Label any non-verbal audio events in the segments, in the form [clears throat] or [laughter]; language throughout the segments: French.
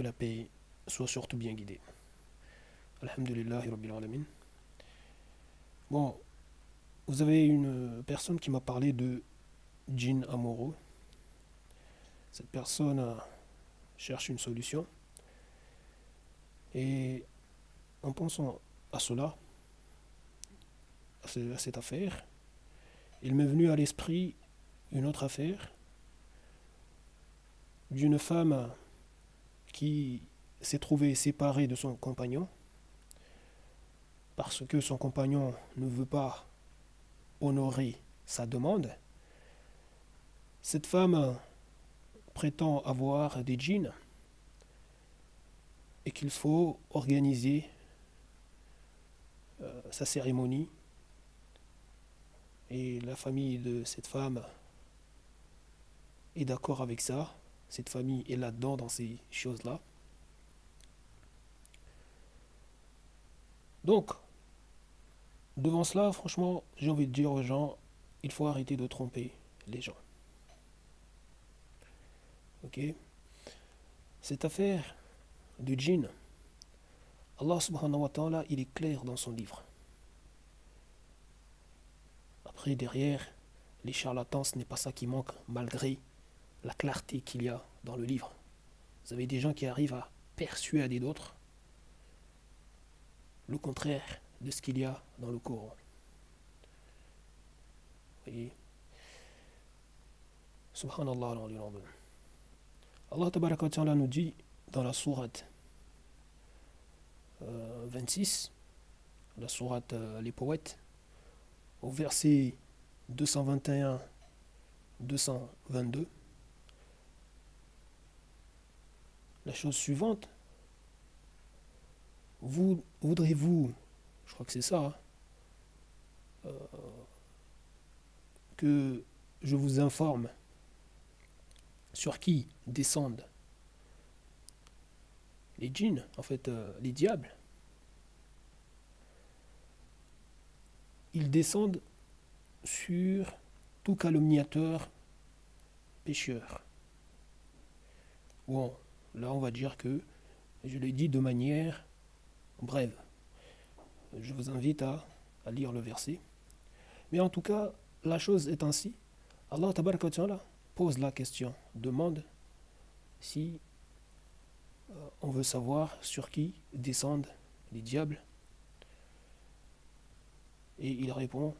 la paix soit surtout bien guidée. Alhamdulillah Rabbil Alamin. Bon, vous avez une personne qui m'a parlé de djinn amoureux. Cette personne cherche une solution. Et en pensant à cela, à cette affaire, il m'est venu à l'esprit une autre affaire d'une femme qui s'est trouvée séparée de son compagnon parce que son compagnon ne veut pas honorer sa demande. Cette femme prétend avoir des djinns et qu'il faut organiser euh, sa cérémonie. Et la famille de cette femme est d'accord avec ça. Cette famille est là-dedans dans ces choses-là. Donc, devant cela, franchement, j'ai envie de dire aux gens, il faut arrêter de tromper les gens. Ok? Cette affaire du djinn, Allah subhanahu wa ta'ala, il est clair dans son livre. Après, derrière, les charlatans, ce n'est pas ça qui manque, malgré la clarté qu'il y a dans le livre. Vous avez des gens qui arrivent à persuader d'autres le contraire de ce qu'il y a dans le Coran. Voyez? Subhanallah Allah ta'ala nous dit dans la sourate 26, euh, la sourate euh, Les Poètes, au verset 221-222, la chose suivante. Vous voudrez-vous, je crois que c'est ça, hein, euh, que je vous informe sur qui descendent les djinns, en fait euh, les diables? Ils descendent sur tout calomniateur pécheur. Là on va dire que je l'ai dit de manière brève. Je vous invite à, lire le verset. Mais en tout cas, la chose est ainsi. Allah pose la question, demande si euh, on veut savoir sur qui descendent les diables. Et il répond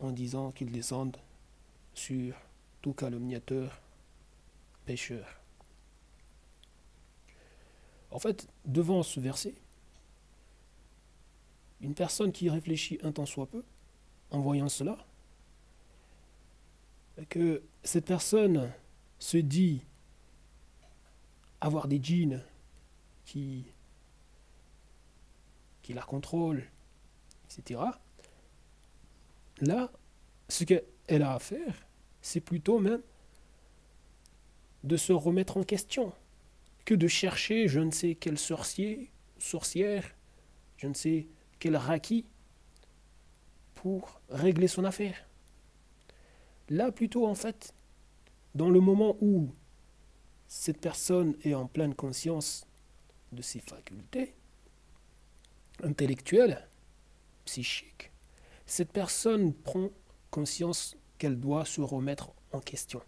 en disant qu'ils descendent sur tout calomniateur, pécheur. En fait, devant ce verset, une personne qui réfléchit un temps soit peu, en voyant cela, que cette personne se dit avoir des djinns qui, qui la contrôlent, etc. Là, ce qu'elle a à faire, c'est plutôt même de se remettre en question que de chercher je ne sais quel sorcier, sorcière, je ne sais quel raki pour régler son affaire. Là plutôt en fait, dans le moment où cette personne est en pleine conscience de ses facultés intellectuelles, psychiques, cette personne prend conscience qu'elle doit se remettre en question.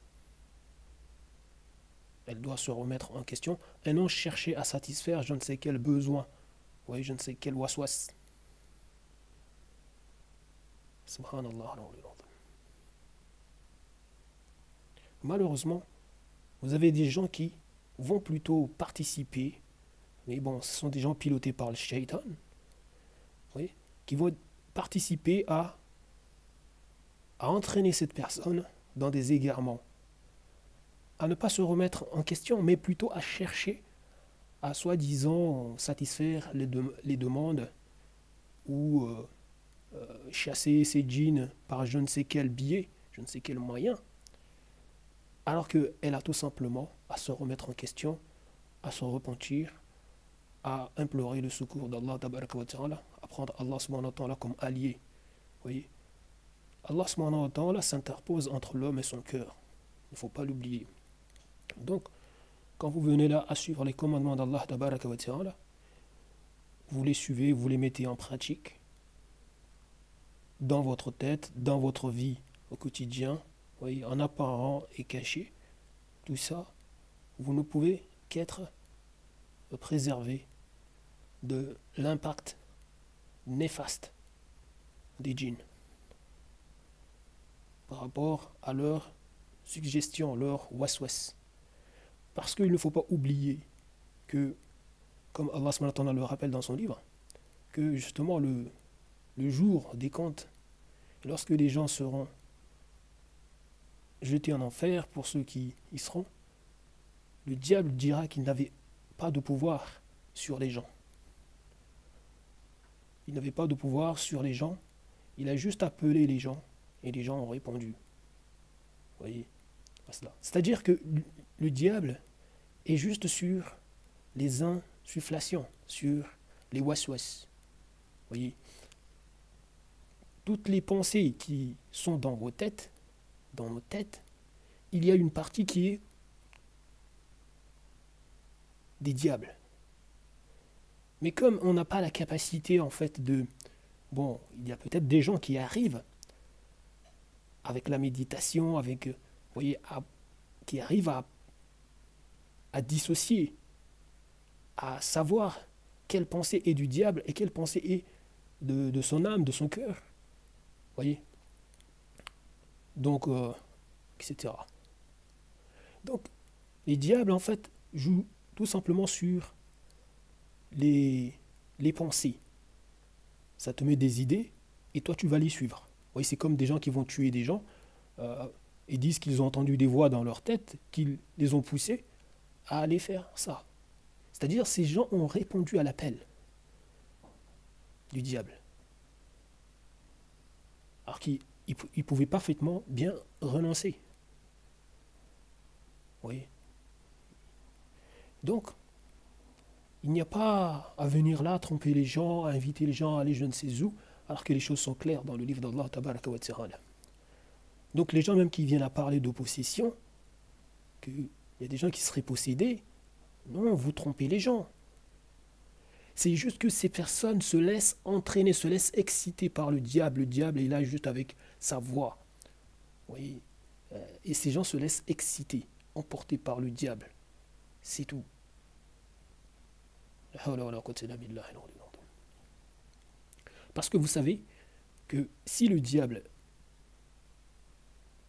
Elle doit se remettre en question et non chercher à satisfaire je ne sais quel besoin, oui, je ne sais quel waswas. Malheureusement, vous avez des gens qui vont plutôt participer, mais bon, ce sont des gens pilotés par le shaitan, qui vont participer à entraîner cette personne dans des égarements, à ne pas se remettre en question, mais plutôt à chercher à soi-disant satisfaire les, les, demandes ou euh, euh, chasser ses djinns par je ne sais quel biais, je ne sais quel moyen alors qu'elle a tout simplement à se remettre en question, à se repentir, à implorer le secours d'Allah, à prendre Allah subhanahu comme allié. voyez? Allah subhanahu s'interpose entre l'homme et son cœur. Il ne faut pas l'oublier. Donc, quand vous venez là à suivre les commandements d'Allah, vous les suivez, vous les mettez en pratique dans votre tête, dans votre vie au quotidien, voyez, en apparent et caché, tout ça, vous ne pouvez qu'être préservé de l'impact néfaste des djinns par rapport à leur suggestion, leur waswas. Parce qu'il ne faut pas oublier que, comme Allah le rappelle dans son livre, que justement le, le jour des comptes, lorsque les gens seront jetés en enfer pour ceux qui y seront, le diable dira qu'il n'avait pas de pouvoir sur les gens. Il n'avait pas de pouvoir sur les gens. Il a juste appelé les gens et les gens ont répondu. Voyez? C'est-à-dire que le diable est juste sur les insufflations, sur les waswas. Voyez Toutes les pensées qui sont dans vos têtes, dans nos têtes, il y a une partie qui est des diables. Mais comme on n'a pas la capacité en fait de... Bon, il y a peut-être des gens qui arrivent avec la méditation, avec... Vous voyez, qui arrivent à, à dissocier, à savoir quelle pensée est du diable et quelle pensée est de, son âme, de son cœur. Voyez? Donc, euh, etc. Donc, les diables, en fait, jouent tout simplement sur les, pensées. Ça te met des idées et toi tu vas les suivre. Oui, c'est comme des gens qui vont tuer des gens euh, et disent qu'ils ont entendu des voix dans leur tête qui les ont poussés à aller faire ça. C'est-à-dire ces gens ont répondu à l'appel du diable. Alors qu'ils ils pouvaient parfaitement bien renoncer. Oui. Donc, il n'y a pas à venir là, tromper les gens, inviter les gens à aller je ne sais où, alors que les choses sont claires dans le livre d'Allah. Donc les gens même qui viennent à parler de possession, qu'il y a des gens qui seraient possédés, non, vous trompez les gens. C'est juste que ces personnes se laissent entraîner, se laissent exciter par le diable. Le diable est là juste avec sa voix. Oui. Euh, et ces gens se laissent exciter, emportés par le diable. C'est tout. Parce que vous savez que si le diable,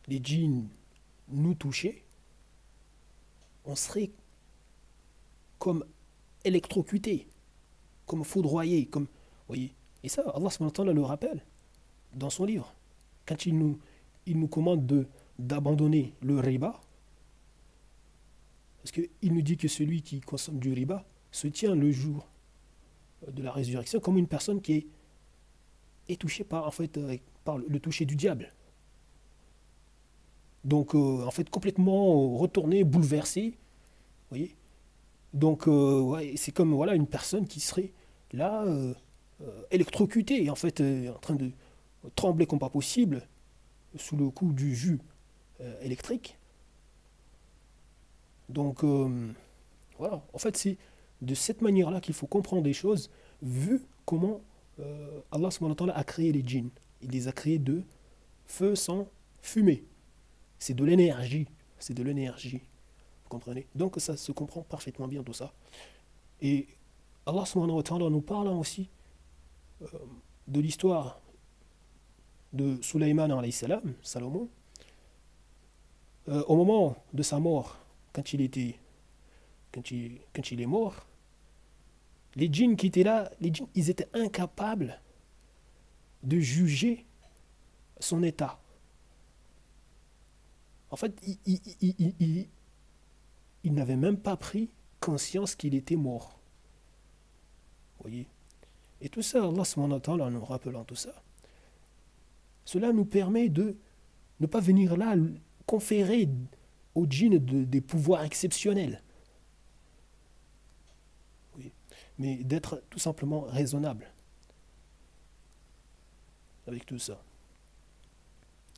les djinns nous touchaient, on serait comme électrocuté, comme foudroyé, comme. Voyez Et ça, Allah le rappelle dans son livre. Quand il nous, commande de, d'abandonner le riba, parce qu'il nous dit que celui qui consomme du riba, se tient le jour de la résurrection comme une personne qui est, touchée par, euh, par le toucher du diable. Donc, euh, en fait, complètement retourné, bouleversé. voyez Donc, euh, c'est comme voilà, une personne qui serait là, électrocutée, en fait, en train de trembler comme pas possible sous le coup du jus électrique. Donc, voilà, en fait, c'est de cette manière-là qu'il faut comprendre des choses, vu comment euh, Allah a créé les djinns. Il les a créés de feu sans fumée. C'est de l'énergie. C'est de l'énergie. Vous comprenez? Donc ça se comprend parfaitement bien tout ça. Et Allah nous parle aussi euh, de l'histoire de Sulaiman salam, Salomon, euh, au moment de sa mort, quand il était quand il, quand il est mort, les djinns qui étaient là, les djinns, ils étaient incapables de juger son état. En fait, il, n'avaient même pas pris conscience qu'il était mort. Vous voyez? Et tout ça, Allah en nous rappelant tout ça, cela nous permet de ne pas venir là conférer aux djinns des pouvoirs exceptionnels mais d'être tout simplement raisonnable avec tout ça.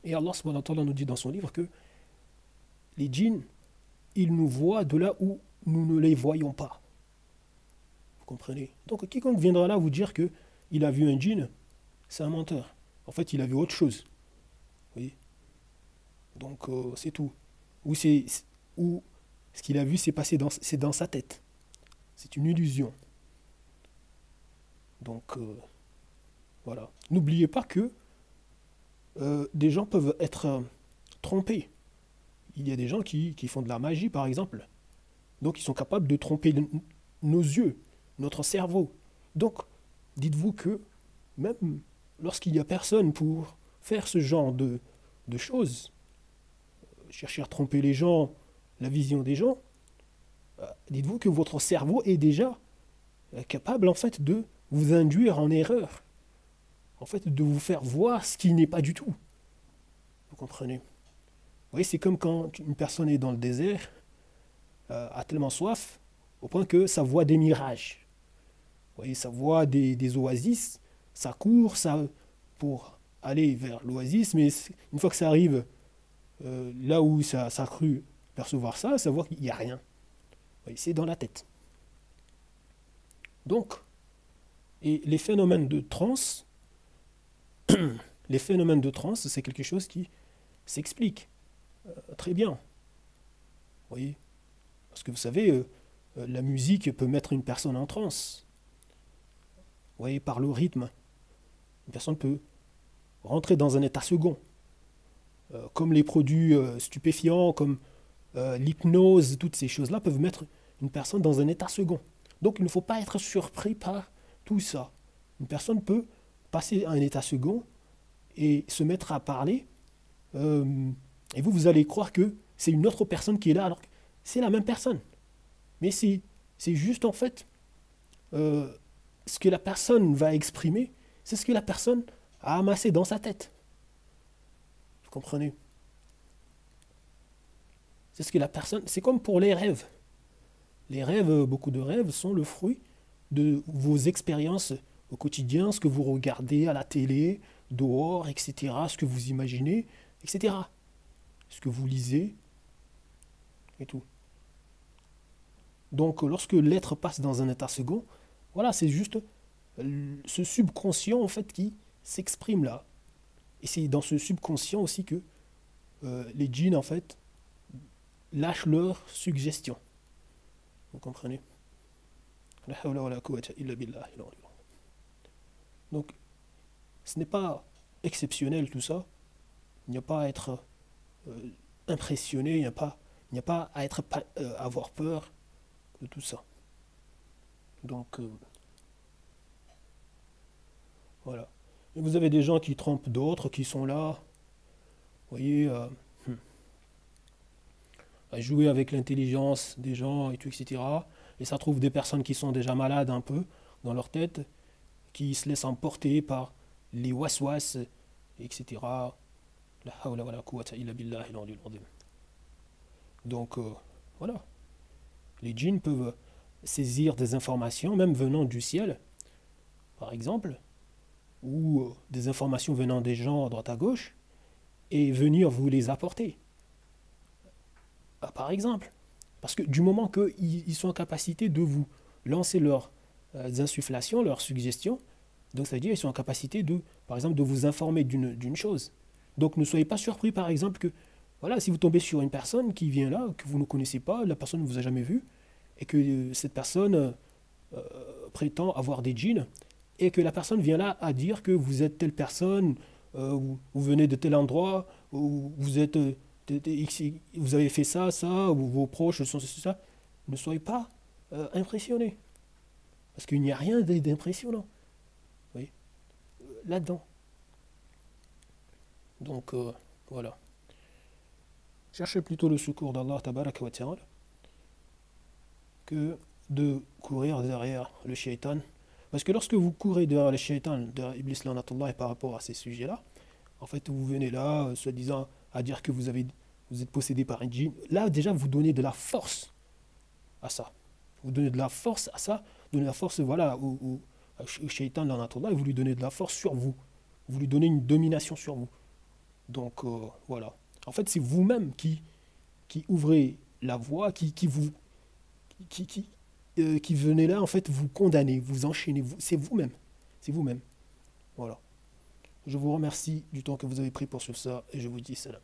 Et Allah nous dit dans son livre que les djinns, ils nous voient de là où nous ne les voyons pas. Vous comprenez? Donc quiconque viendra là vous dire que il a vu un djinn, c'est un menteur. En fait, il a vu autre chose. Oui. Donc euh, c'est tout. Ou c'est ou ce qu'il a vu s'est passé dans c'est dans sa tête. C'est une illusion. Donc euh, voilà. N'oubliez pas que euh, des gens peuvent être trompés. Il y a des gens qui, qui, font de la magie, par exemple. Donc ils sont capables de tromper nos yeux, notre cerveau. Donc, dites-vous que même lorsqu'il n'y a personne pour faire ce genre de, de choses, chercher à tromper les gens, la vision des gens, euh, dites-vous que votre cerveau est déjà euh, capable en fait de vous induire en erreur, en fait de vous faire voir ce qui n'est pas du tout. Vous comprenez? Voyez, c'est comme quand une personne est dans le désert, euh, a tellement soif, au point que ça voit des mirages. Vous voyez, ça voit des, oasis, ça court ça, pour aller vers l'oasis, mais une fois que ça arrive là où ça, ça a cru percevoir ça, savoir qu'il n'y a rien. C'est dans la tête. Donc, et les phénomènes de transe, [clears throat] les phénomènes de transe, c'est quelque chose qui s'explique euh, très bien. Vous voyez? Parce que vous savez, euh, euh, la musique peut mettre une personne en transe. Vous voyez, par le rythme. Une personne peut rentrer dans un état second. comme les produits stupéfiants, comme euh, l'hypnose, toutes ces choses-là peuvent mettre une personne dans un état second. Donc il ne faut pas être surpris par tout ça. Une personne peut passer à un état second et se mettre à parler, euh, et vous, vous allez croire que c'est une autre personne qui est là, alors que c'est la même personne. Mais c'est, c'est juste en fait euh, ce que la personne va exprimer, c'est ce que la personne a amassé dans sa tête. Vous comprenez? C'est ce que la personne. C'est comme pour les rêves. Les rêves, beaucoup de rêves sont le fruit de vos expériences au quotidien, ce que vous regardez à la télé, dehors, etc., ce que vous imaginez, etc. Ce que vous lisez, et tout. Donc lorsque l'être passe dans un état second, voilà, c'est juste ce subconscient en fait qui s'exprime là. Et c'est dans ce subconscient aussi que euh, les djinns en fait lâchent leurs suggestions. Vous comprenez? Donc, ce n'est pas exceptionnel tout ça. Il n'y a pas à être impressionné, il n'y a, pas, a pas à être, euh, avoir peur de tout ça. Donc, euh, voilà. Et vous avez des gens qui trompent d'autres, qui sont là. Vous voyez, à jouer avec l'intelligence des gens et tout, etc. Et ça trouve des personnes qui sont déjà malades un peu dans leur tête, qui se laissent emporter par les waswas, etc. Donc euh, voilà. Les djinns peuvent saisir des informations, même venant du ciel, par exemple, ou euh, des informations venant des gens à droite à gauche, et venir vous les apporter. Bah, par exemple. Parce que du moment qu'ils sont en capacité de vous lancer leurs euh, insufflations, leurs suggestions, donc ça veut dire qu'ils sont en capacité de, par exemple, de vous informer d'une chose. Donc ne soyez pas surpris, par exemple, que voilà, si vous tombez sur une personne qui vient là, que vous ne connaissez pas, la personne ne vous a jamais vu, et que euh, cette personne euh, prétend avoir des djinns, et que la personne vient là à dire que vous êtes telle personne, vous, venez de tel endroit, ou vous êtes vous avez fait ça, ça, ou vos proches sont ça, ne soyez pas euh, impressionnés. Parce qu'il n'y a rien d'impressionnant. Là-dedans. Donc, euh, voilà. Cherchez plutôt le secours d'Allah que de courir derrière le shaitan. Parce que lorsque vous courez derrière le shaitan, derrière Iblis par rapport à ces sujets-là, en fait, vous venez là, euh, soi-disant, à dire que vous, avez, vous êtes possédé par un djinn. Là, déjà, vous donnez de la force à ça. Vous donnez de la force à ça, vous donnez de la force voilà, au, au, au shaitan et vous lui donnez de la force sur vous. Vous lui donnez une domination sur vous. Donc, euh, voilà. En fait, c'est vous-même qui, ouvrez la voie, qui, vous, euh, qui venez là, en fait, vous condamner, vous enchaîner. Vous, c'est vous-même. C'est vous-même. Voilà. Je vous remercie du temps que vous avez pris pour suivre ça et je vous dis salam.